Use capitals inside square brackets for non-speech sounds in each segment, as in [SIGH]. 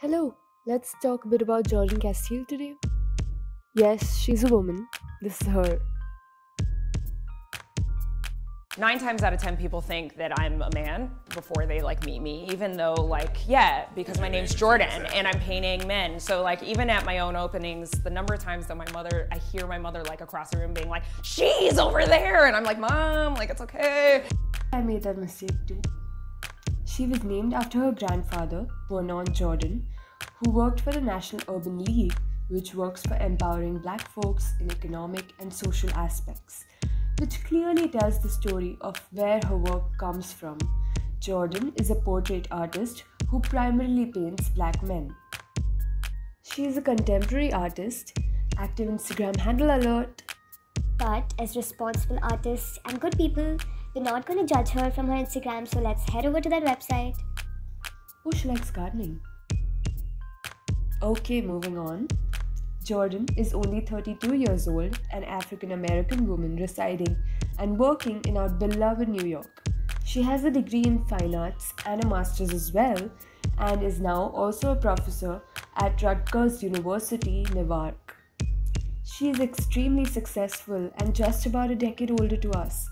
Hello, let's talk a bit about Jordan Casteel today. Yes, she's a woman. This is her. Nine times out of 10 people think that I'm a man before they like meet me, even though like, yeah, because my name's Jordan and I'm painting men. So like even at my own openings, the number of times that my mother, I hear my mother like across the room being like, she's over there. And I'm like, mom, like it's okay. I made that mistake too. She was named after her grandfather, Vernon Jordan, who worked for the National Urban League, which works for empowering black folks in economic and social aspects, which clearly tells the story of where her work comes from. Jordan is a portrait artist who primarily paints black men. She is a contemporary artist, active Instagram handle alert. But as responsible artists and good people, we're not going to judge her from her Instagram, so let's head over to that website. Oh, she likes gardening. Okay, moving on. Jordan is only 32 years old, an African American woman residing and working in our beloved New York. She has a degree in fine arts and a master's as well, and is now also a professor at Rutgers University, Newark. She is extremely successful and just about a decade older to us.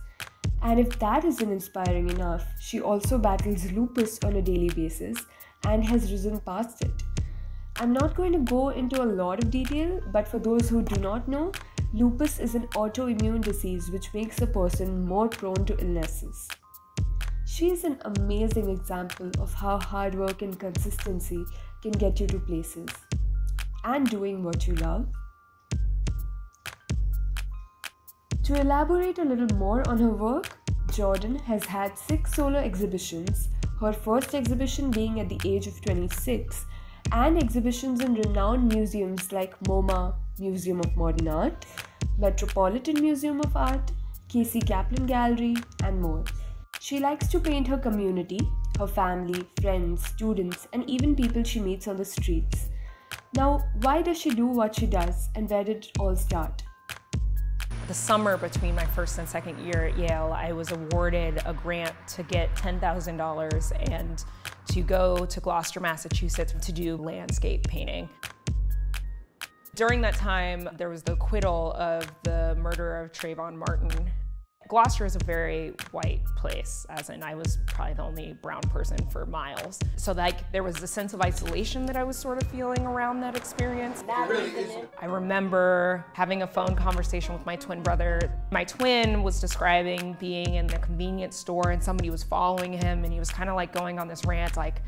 And if that isn't inspiring enough, she also battles lupus on a daily basis and has risen past it. I'm not going to go into a lot of detail, but for those who do not know, lupus is an autoimmune disease which makes a person more prone to illnesses. She is an amazing example of how hard work and consistency can get you to places and doing what you love. To elaborate a little more on her work, Jordan has had six solo exhibitions, her first exhibition being at the age of 26 and exhibitions in renowned museums like MoMA, Museum of Modern Art, Metropolitan Museum of Art, Casey Kaplan Gallery, and more. She likes to paint her community, her family, friends, students, and even people she meets on the streets. Now, why does she do what she does, and where did it all start? The summer between my first and second year at Yale, I was awarded a grant to get $10,000 and to go to Gloucester, Massachusetts to do landscape painting. During that time, there was the acquittal of the murder of Trayvon Martin. Gloucester is a very white place, as in I was probably the only brown person for miles. So like there was a sense of isolation that I was sort of feeling around that experience. I remember having a phone conversation with my twin brother. My twin was describing being in the convenience store and somebody was following him and he was kind of like going on this rant like,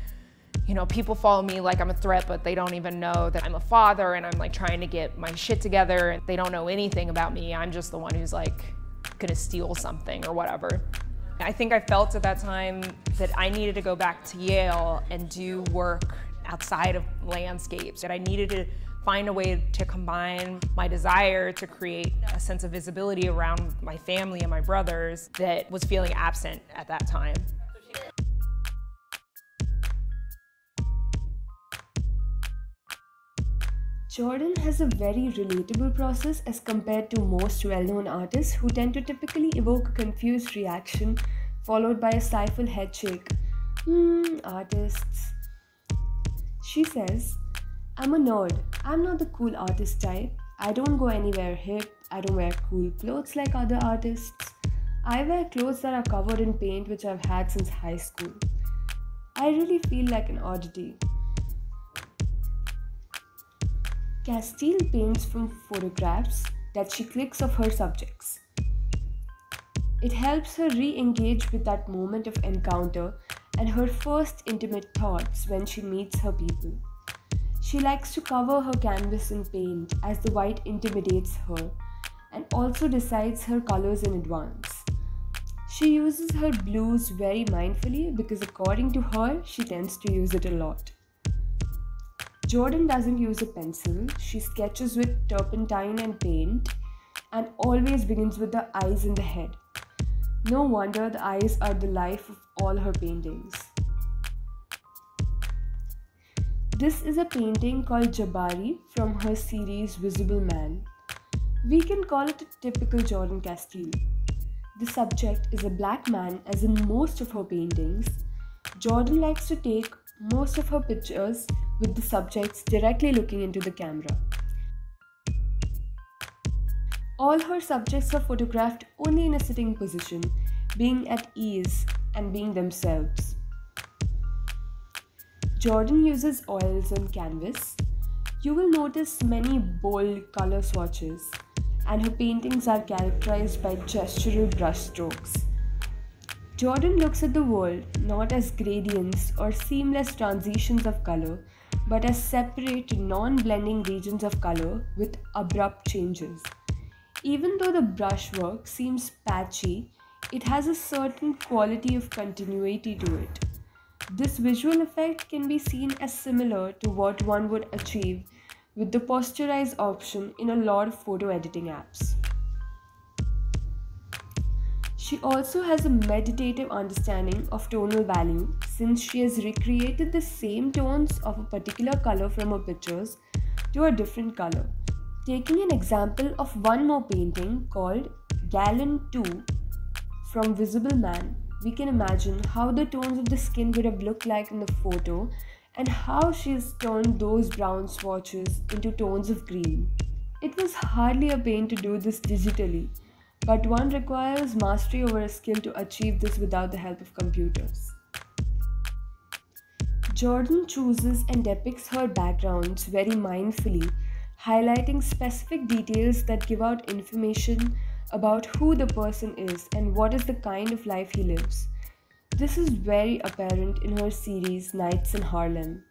you know, people follow me like I'm a threat, but they don't even know that I'm a father and I'm like trying to get my shit together and they don't know anything about me. I'm just the one who's like gonna steal something or whatever. I think I felt at that time that I needed to go back to Yale and do work outside of landscapes, that I needed to find a way to combine my desire to create a sense of visibility around my family and my brothers that was feeling absent at that time. Jordan has a very relatable process as compared to most well known artists who tend to typically evoke a confused reaction followed by a stifled head shake. Hmm, artists. She says, I'm a nerd. I'm not the cool artist type. I don't go anywhere hip. I don't wear cool clothes like other artists. I wear clothes that are covered in paint which I've had since high school. I really feel like an oddity. Casteel paints from photographs that she clicks of her subjects. It helps her re engage with that moment of encounter and her first intimate thoughts when she meets her people. She likes to cover her canvas in paint as the white intimidates her and also decides her colors in advance. She uses her blues very mindfully because, according to her, she tends to use it a lot. Jordan doesn't use a pencil, she sketches with turpentine and paint and always begins with the eyes in the head. No wonder the eyes are the life of all her paintings. This is a painting called Jabari from her series Visible Man. We can call it a typical Jordan Casteel. The subject is a black man, as in most of her paintings. Jordan likes to take most of her pictures with the subjects directly looking into the camera. All her subjects are photographed only in a sitting position, being at ease and being themselves. Jordan uses oils on canvas. You will notice many bold color swatches, and her paintings are characterized by gestural brushstrokes. Jordan looks at the world not as gradients or seamless transitions of color, but as separate, non blending regions of color with abrupt changes. Even though the brushwork seems patchy, it has a certain quality of continuity to it. This visual effect can be seen as similar to what one would achieve with the posterize option in a lot of photo editing apps. She also has a meditative understanding of tonal value since she has recreated the same tones of a particular color from her pictures to a different color. Taking an example of one more painting called Gallon 2 from Visible Man, we can imagine how the tones of the skin would have looked like in the photo and how she has turned those brown swatches into tones of green. It was hardly a pain to do this digitally, but one requires mastery over a skill to achieve this without the help of computers. Jordan chooses and depicts her backgrounds very mindfully, highlighting specific details that give out information about who the person is and what is the kind of life he lives. This is very apparent in her series Nights in Harlem.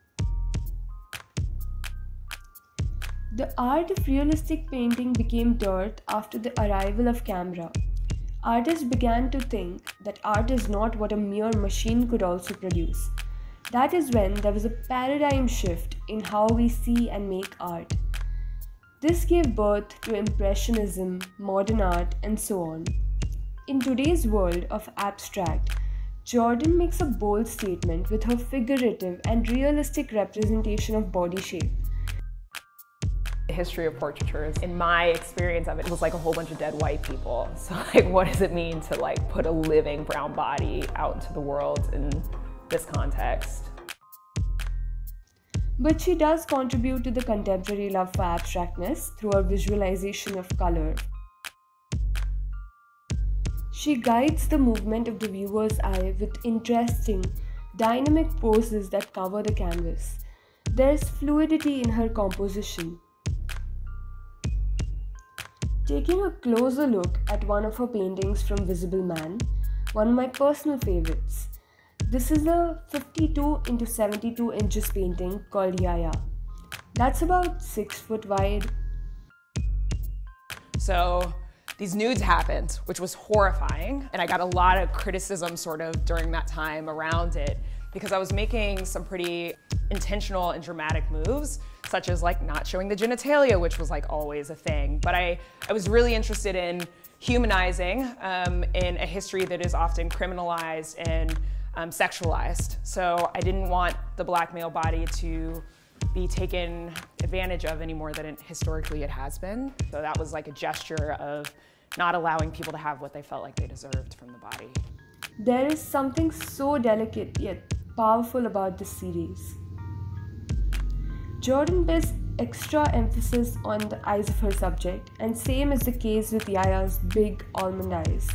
The art of realistic painting became dirt after the arrival of camera. Artists began to think that art is not what a mere machine could also produce. That is when there was a paradigm shift in how we see and make art. This gave birth to Impressionism, modern art, and so on. In today's world of abstract, Jordan makes a bold statement with her figurative and realistic representation of body shape. History of portraiture is, in my experience of it, it was like a whole bunch of dead white people. [LAUGHS] So like, what does it mean to like put a living brown body out into the world in this context? But she does contribute to the contemporary love for abstractness through her visualization of color. She guides the movement of the viewer's eye with interesting, dynamic poses that cover the canvas. There's fluidity in her composition. Taking a closer look at one of her paintings from Visible Man, one of my personal favorites, this is a 52 into 72 inches painting called Yaya. That's about 6 foot wide. So these nudes happened, which was horrifying. And I got a lot of criticism sort of during that time around it because I was making some pretty intentional and dramatic moves, such as like not showing the genitalia, which was like always a thing. But I, I was really interested in humanizing um, in a history that is often criminalized and um, sexualized. So I didn't want the black male body to be taken advantage of any more than it, historically it has been. So that was like a gesture of not allowing people to have what they felt like they deserved from the body. There is something so delicate yet powerful about this series. Jordan places extra emphasis on the eyes of her subject, and same is the case with Yaya's big almond eyes.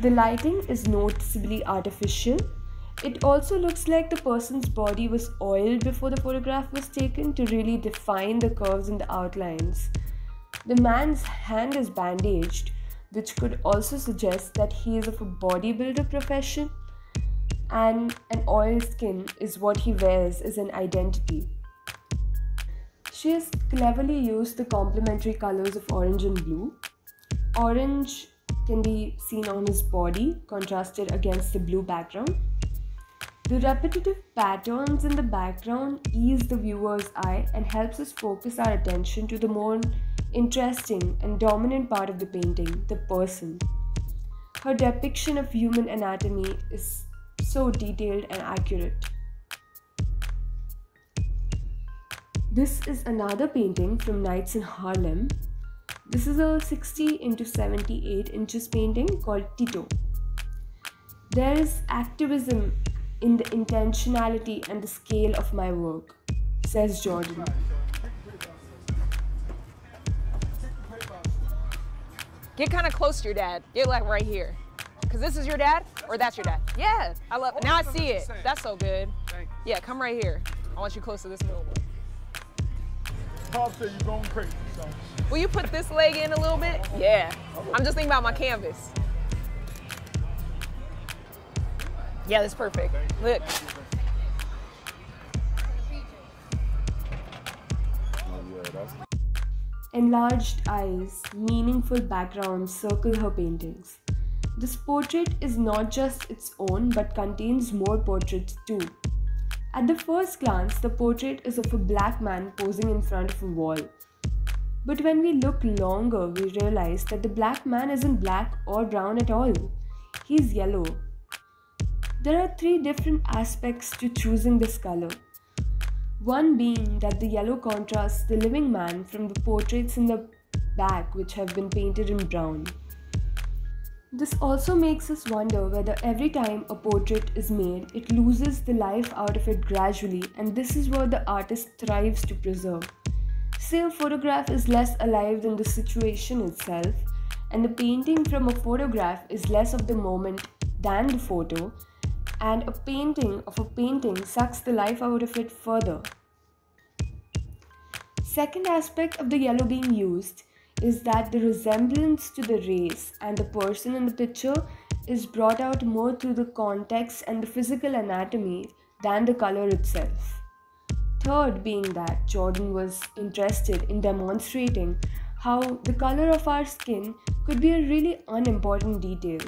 The lighting is noticeably artificial. It also looks like the person's body was oiled before the photograph was taken to really define the curves and the outlines. The man's hand is bandaged, which could also suggest that he is of a bodybuilder profession, and an oil skin is what he wears as an identity. She has cleverly used the complementary colors of orange and blue. Orange can be seen on his body, contrasted against the blue background. The repetitive patterns in the background ease the viewer's eye and helps us focus our attention to the more interesting and dominant part of the painting, the person. Her depiction of human anatomy is so detailed and accurate. This is another painting from Nights in Harlem this is a 60 into 78 inches painting called Tito. There is activism in the intentionality and the scale of my work, says Jordan. Get kind of close to your dad. Get like right here. Cause this is your dad or that's your dad. Yeah, I love it. Now I see it. That's so good. Yeah, come right here. I want you close to this little one. Pop said you're going crazy, so. Will you put this leg in a little bit? Yeah. I'm just thinking about my canvas. Yeah, that's perfect. Look. Enlarged eyes, meaningful backgrounds circle her paintings. This portrait is not just its own but contains more portraits too. At the first glance, the portrait is of a black man posing in front of a wall. But when we look longer, we realize that the black man isn't black or brown at all. He's yellow. There are three different aspects to choosing this color. One being that the yellow contrasts the living man from the portraits in the back, which have been painted in brown. This also makes us wonder whether every time a portrait is made, it loses the life out of it gradually, and this is what the artist thrives to preserve. Say a photograph is less alive than the situation itself, and the painting from a photograph is less of the moment than the photo, and a painting of a painting sucks the life out of it further. Second aspect of the yellow being used is that the resemblance to the race and the person in the picture is brought out more through the context and the physical anatomy than the color itself. Third, being that Jordan was interested in demonstrating how the color of our skin could be a really unimportant detail.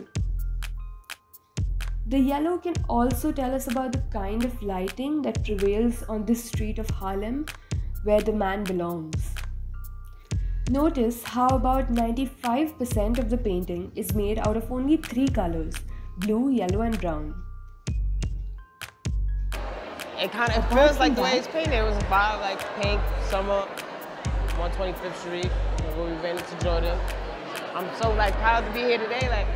The yellow can also tell us about the kind of lighting that prevails on this street of Harlem where the man belongs. Notice how about 95% of the painting is made out of only three colors blue, yellow, and brown. It kind of feels like the way it's painted. It was about like pink, summer, 125th Street, where we ran into Jordan. I'm so like proud to be here today, like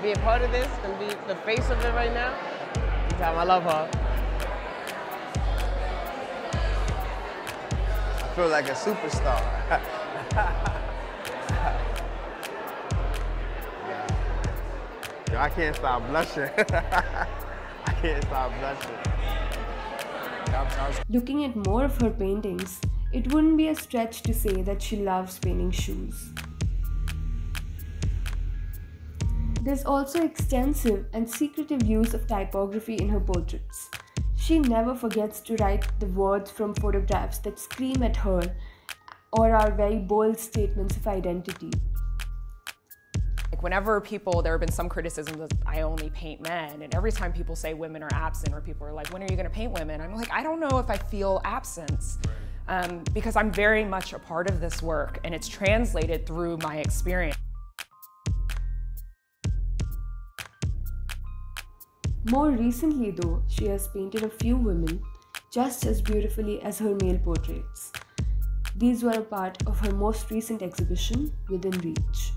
being part of this and be the face of it right now. I love her. I feel like a superstar. [LAUGHS] Yo, I can't stop blushing. [LAUGHS] I can't stop blushing. Looking at more of her paintings, it wouldn't be a stretch to say that she loves painting shoes. There's also extensive and secretive use of typography in her portraits. She never forgets to write the words from photographs that scream at her or are very bold statements of identity. Like whenever people, there have been some criticisms that I only paint men, and every time people say women are absent, or people are like, when are you gonna paint women? I'm like, I don't know if I feel absence. Um, because I'm very much a part of this work and it's translated through my experience. More recently, though, she has painted a few women just as beautifully as her male portraits. These were a part of her most recent exhibition, Within Reach.